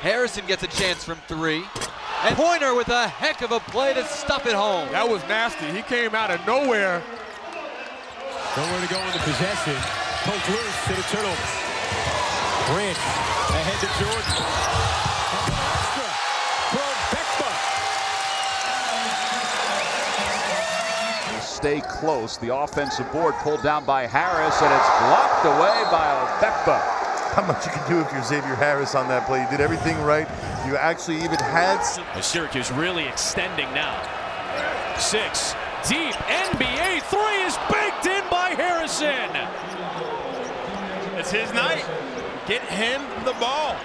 Harrison gets a chance from three. And Pointer with a heck of a play to stuff it home. That was nasty. He came out of nowhere. Nowhere to go in the possession. Poked loose to the turnover. Grant ahead to Jordan. Extra from Beckma. Stay close. The offensive board pulled down by Harris, and it's blocked away by Obekpa. How much you can do if you're Xavier Harris on that play. You did everything right. You actually even had... Syracuse really extending now. Six, deep, NBA three is baked in by Harrison. It's his night. Get him the ball.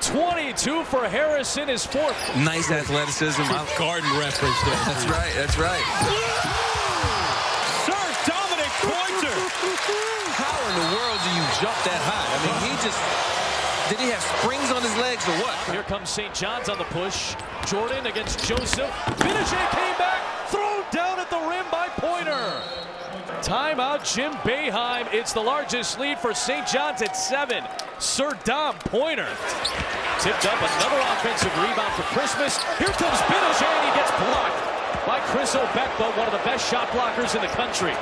22 for Harrison, is fourth. Nice athleticism. Garden reference there. That's right, that's right. How in the world do you jump that high? I mean, he just, did he have springs on his legs or what? Here comes St. John's on the push. Jordan against Joseph. Pinochet came back, thrown down at the rim by Pointer. Timeout, Jim Boeheim. It's the largest lead for St. John's at seven. Sir Dom Pointer. Tipped up another offensive rebound for Christmas. Here comes Pinochet and he gets blocked by Chris Obekpa, one of the best shot blockers in the country.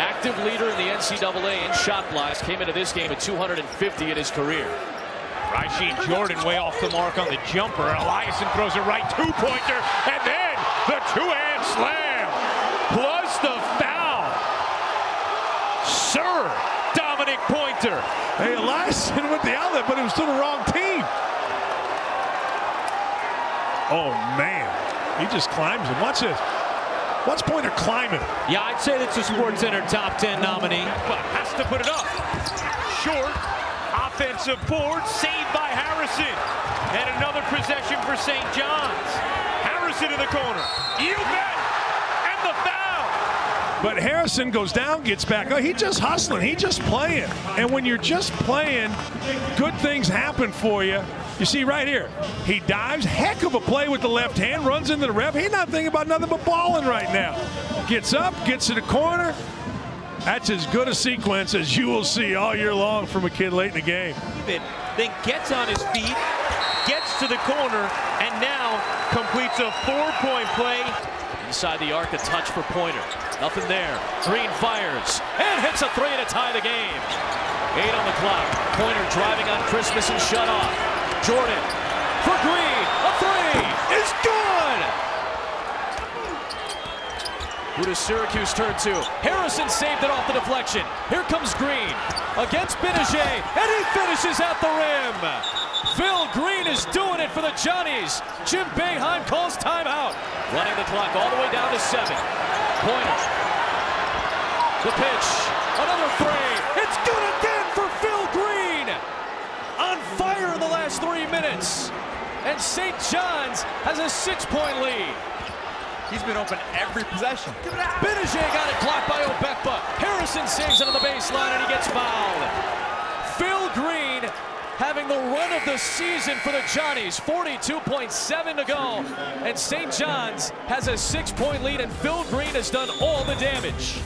Active leader in the NCAA in shot blocks. Came into this game at 250 in his career. Rysheed Jordan way off the mark on the jumper. Eliason throws a right two-pointer, and then the two-hand slam, plus the foul. Sir Dominic Pointer. Hey, Eliason with the outlet, but it was to the wrong team. Oh, man. He just climbs him. Watch this. Watch Pointer climbing. Yeah, I'd say that's a SportsCenter top 10 nominee. But has to put it up. Short, offensive board, saved by Harrison. And another possession for St. John's. Harrison in the corner. You bet. And the foul. But Harrison goes down, gets back. Oh, he just hustling. He just playing. And when you're just playing, good things happen for you. You see right here, he dives, heck of a play with the left hand, runs into the ref. He's not thinking about nothing but balling right now. Gets up, gets to the corner. That's as good a sequence as you will see all year long from a kid late in the game. Then gets on his feet, gets to the corner, and now completes a four-point play. Inside the arc, a touch for Pointer. Nothing there. Greene fires and hits a three to tie the game. Eight on the clock. Pointer driving on Christmas and shut off. Jordan for Greene. A three is good. Who does Syracuse turn to? Harrison saved it off the deflection. Here comes Greene against Pinochet, and he finishes at the rim. Phil Greene is doing it for the Johnnies. Jim Boeheim calls timeout. Running the clock all the way down to seven. Pointer. The pitch. Another three. It's good again for Phil Greene. On fire in the last three minutes. And St. John's has a six-point lead. He's been open every possession. Pinochet got it blocked by Obekpa. Harrison saves it on the baseline and he gets fouled. Phil Greene having the run of the season for the Johnnies. 42.7 to go. And St. John's has a six-point lead and Phil Greene has done all the damage.